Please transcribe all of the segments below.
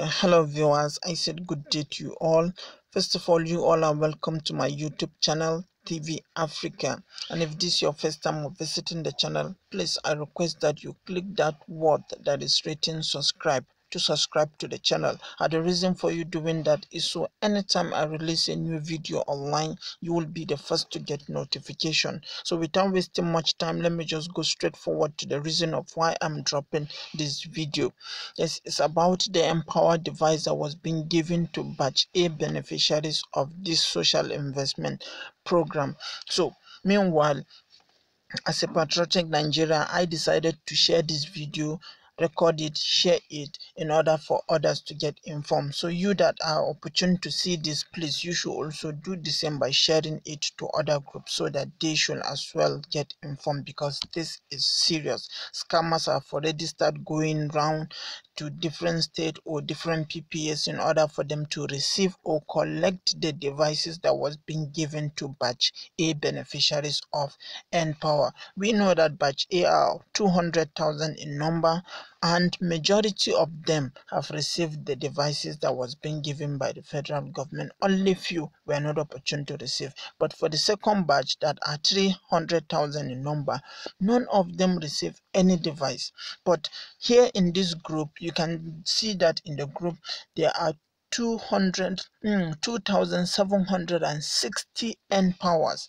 Hello viewers, I said good day to you all. First of all, you all are welcome to my YouTube channel, TV Africa. And if this is your first time of visiting the channel, please I request that you click that word that is written subscribe to subscribe to the channel. And the reason for you doing that is so anytime i release a new video online you will be the first to get notification. So without wasting much time let me just go straight forward to the reason of why i'm dropping this video. Yes it's about the N-Power device that was being given to batch a beneficiaries of this social investment program. So meanwhile as a patriotic Nigerian, I decided to share this video record it share it in order for others to get informed. So you that are opportune to see this please you should also do the same by sharing it to other groups so that they should as well get informed because this is serious. Scammers have already started going round to different state or different PPS in order for them to receive or collect the devices that was being given to batch A beneficiaries of N-Power. We know that batch A are 200,000 in number and majority of them have received the devices that was being given by the federal government. Only few were not opportune to receive. But for the second batch that are 300,000 in number none of them received any device. But here in this group you can see that in the group there are 200 mm, 2760 N-Powers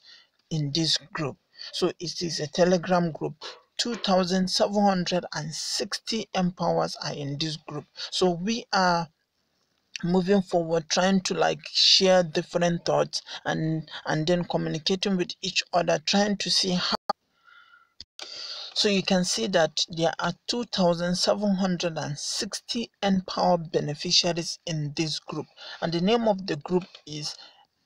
in this group. So it is a telegram group. 2760 N-Powers are in this group. So we are moving forward trying to like share different thoughts and and then communicating with each other trying to see how so you can see that there are 2760 N-Power beneficiaries in this group and the name of the group is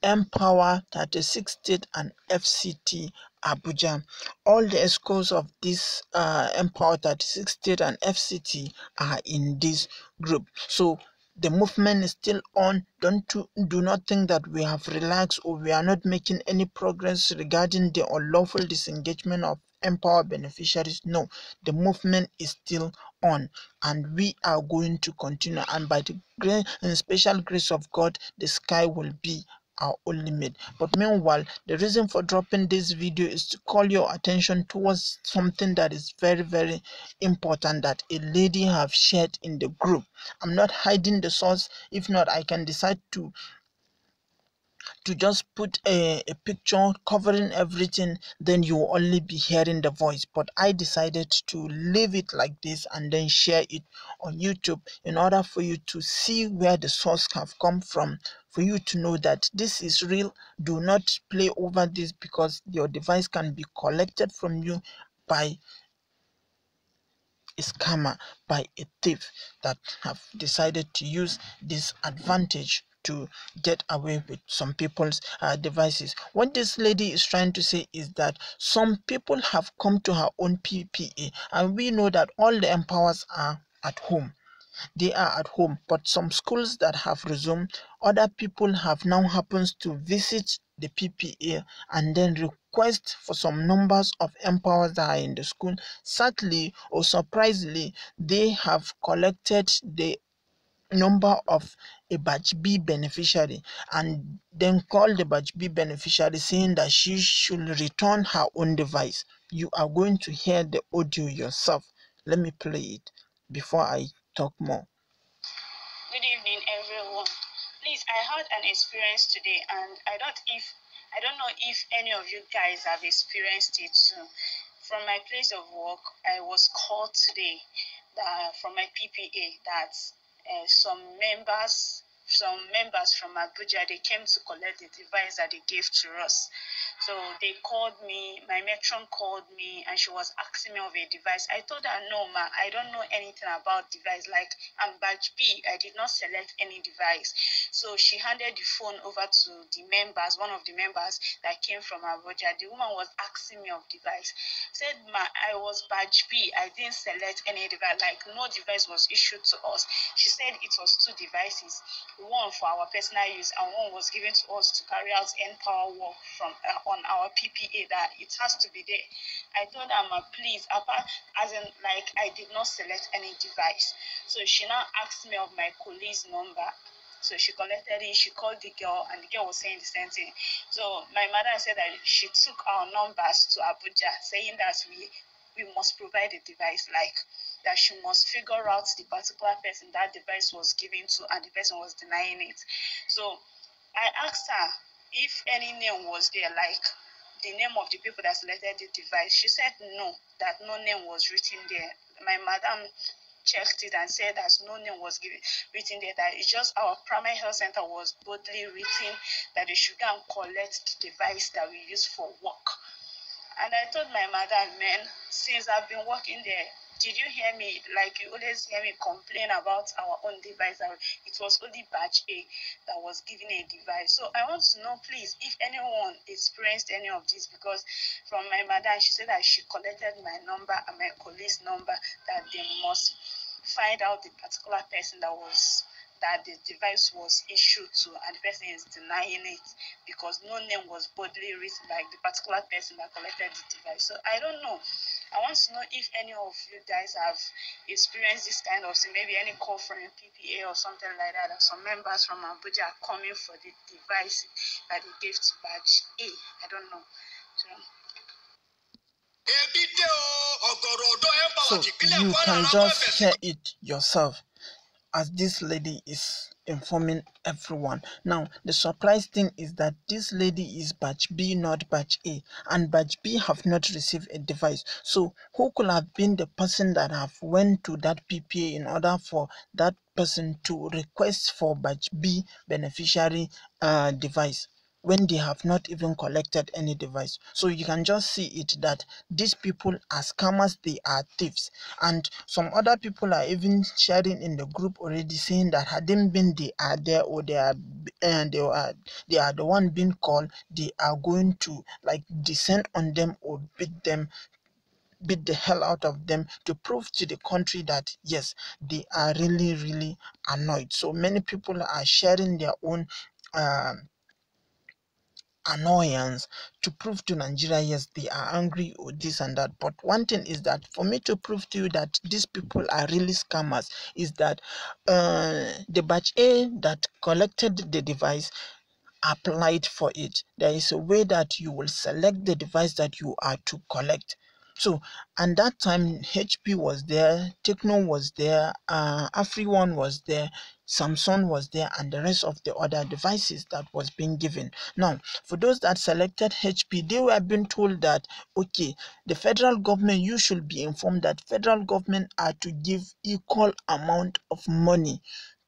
N-Power 36 State and FCT Abuja. All the escorts of this uh, N-Power 36 State and FCT are in this group. So the movement is still on. Don't do not think that we have relaxed or we are not making any progress regarding the unlawful disengagement of N-Power beneficiaries. No, the movement is still on and we are going to continue and by the great and special grace of God the sky will be our only limit. But meanwhile the reason for dropping this video is to call your attention towards something that is very very important that a lady have shared in the group. I'm not hiding the source. If not i can decide to to just put a, a picture covering everything then you will only be hearing the voice. But i decided to leave it like this and then share it on youtube in order for you to see where the source have come from for you to know that this is real. Do not play over this because your device can be collected from you by a scammer by a thief that have decided to use this advantage to get away with some people's uh, devices. What this lady is trying to say is that some people have come to her own PPA, and we know that all the N-Powers are at home. They are at home, but some schools that have resumed, other people have now happens to visit the PPA and then request for some numbers of N-Powers that are in the school. Sadly or surprisingly, they have collected the number of a batch B beneficiary and then call the batch B beneficiary saying that she should return her own device. You are going to hear the audio yourself. Let me play it before I talk more. Good evening everyone. Please I had an experience today and I don't if I don't know if any of you guys have experienced it too. From my place of work, I was called today that from my PPA that uh, some members some members from Abuja they came to collect the device that they gave to us. So they called me, my matron called me and she was asking me of a device. I told her, no, ma, I don't know anything about device. Like I'm batch B, I did not select any device. So she handed the phone over to the members, one of the members that came from Abuja. The woman was asking me of device. Said, ma, I was batch B, I didn't select any device. Like no device was issued to us. She said it was two devices one for our personal use and one was given to us to carry out N-Power work from uh, on our PPA that it has to be there. I told her, ma, please, as in, like, I did not select any device. So she now asked me of my colleague's number. So she collected it, she called the girl, and the girl was saying the same thing. So my mother said that she took our numbers to Abuja, saying that we we must provide a device, like that she must figure out the particular person that device was given to, and the person was denying it. So I asked her if any name was there, like the name of the people that selected the device. She said no, that no name was written there. My madam checked it and said that no name was given written there. That it's just our primary health center was boldly written that they should go and collect the device that we use for work. And I told my madam, man, since I've been working there, did you hear me? Like you always hear me complain about our own device. It was only batch A that was given a device. So I want to know, please, if anyone experienced any of this, because from my mother, she said that she collected my number and my colleague's number, that they must find out the particular person that was that the device was issued to and the person is denying it because no name was boldly written like the particular person that collected the device. So I don't know. I want to know if any of you guys have experienced this kind of thing, maybe any call from a PPA or something like that, that some members from Abuja are coming for the device that they gave to batch A. I don't know. So, so you can just hear it yourself as this lady is informing everyone. Now, the surprise thing is that this lady is batch B, not batch A, and batch B have not received a device. So, who could have been the person that have went to that PPA in order for that person to request for batch B beneficiary uh, device? When they have not even collected any device. So you can just see it that these people are scammers, they are thieves. And some other people are even sharing in the group already saying that hadn't been they are there or they are and they are they are the one being called, they are going to like descend on them or beat them beat the hell out of them to prove to the country that yes they are really really annoyed so many people are sharing their own um, annoyance to prove to Nigeria, yes, they are angry or this and that. But one thing is that for me to prove to you that these people are really scammers, is that uh, the batch A that collected the device applied for it. There is a way that you will select the device that you are to collect. So, and that time HP was there, Tecno was there, uh, was there, Samsung was there, and the rest of the other devices that was being given. Now, for those that selected HP, they were being told that okay, the federal government, you should be informed that federal government are to give equal amount of money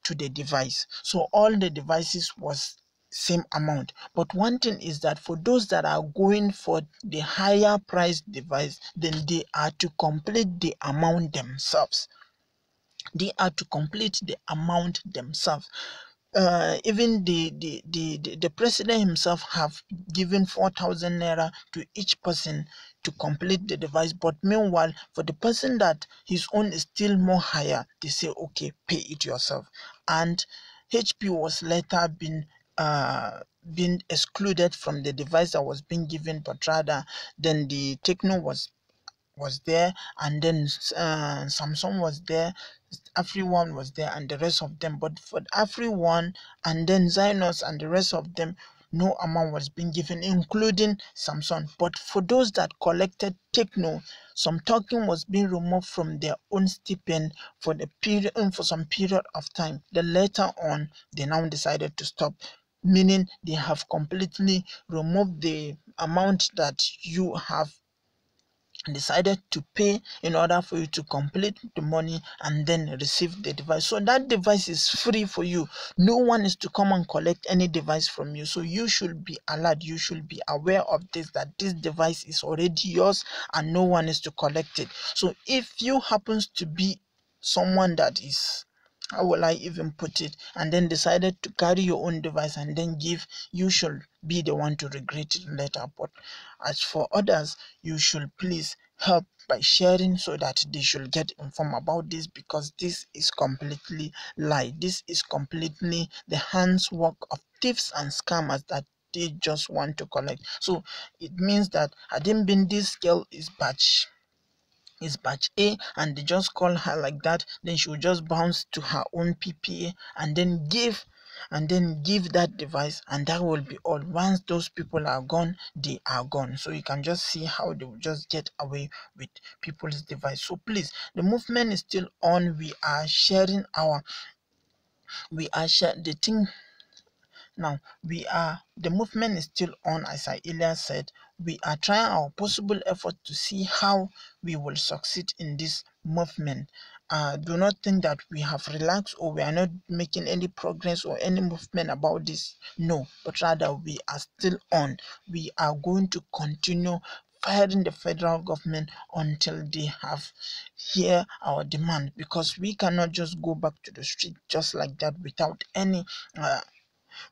to the device. So all the devices was same amount but one thing is that for those that are going for the higher price device then they are to complete the amount themselves they are to complete the amount themselves uh, even the, the, the, the president himself have given 4,000 naira to each person to complete the device. But meanwhile, for the person that his own is still more higher, they say, okay, pay it yourself. And HP was later been uh, being excluded from the device that was being given, but rather then the Tecno was was there, and then uh, Samsung was there, everyone was there, and the rest of them. But for everyone, and then Zynos and the rest of them, no amount was being given, including Samsung. But for those that collected Tecno, some token was being removed from their own stipend for the period for some period of time. Then later on, they now decided to stop meaning they have completely removed the amount that you have decided to pay in order for you to complete the money and then receive the device. So that device is free for you. No one is to come and collect any device from you. So you should be alert. You should be aware of this that this device is already yours and no one is to collect it. So if you happens to be someone that is how will I even put it, and then decided to carry your own device and then give, you should be the one to regret it later. But as for others, you should please help by sharing so that they should get informed about this because this is completely lie. This is completely the hands work of thieves and scammers that they just want to collect so it means that hadn't been this girl is batch is batch A and they just call her like that, then she will just bounce to her own PPA and then give and then give that device and that will be all. Once those people are gone they are gone. So you can just see how they will just get away with people's device. So please the movement is still on. We are sharing our we are sharing the thing now we are the movement is still on as i earlier said. We are trying our possible effort to see how we will succeed in this movement. Uh, do not think that we have relaxed or we are not making any progress or any movement about this. No but rather we are still on. We are going to continue firing the federal government until they have hear our demand because we cannot just go back to the street just like that without any uh,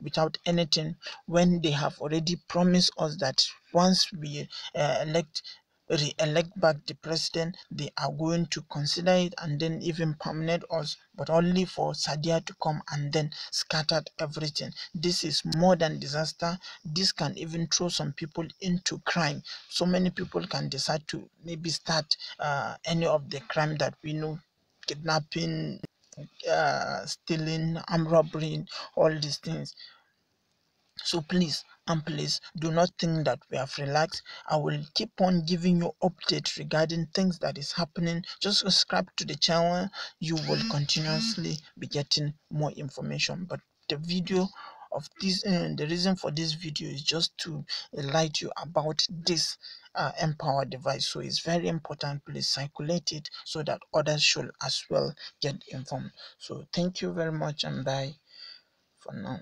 without anything when they have already promised us that once we uh, elect re-elect back the president they are going to consider it and then even permanent us but only for Sadiya to come and then scattered everything. This is more than disaster. This can even throw some people into crime. So many people can decide to maybe start uh, any of the crime that we know kidnapping uh, stealing, armed robbery, all these things. So please and please do not think that we have relaxed. I will keep on giving you updates regarding things that is happening. Just subscribe to the channel. You will continuously be getting more information. But the video of this uh, the reason for this video is just to enlighten you about this uh, N-Power device. So it's very important please circulate it so that others should as well get informed. So thank you very much and bye for now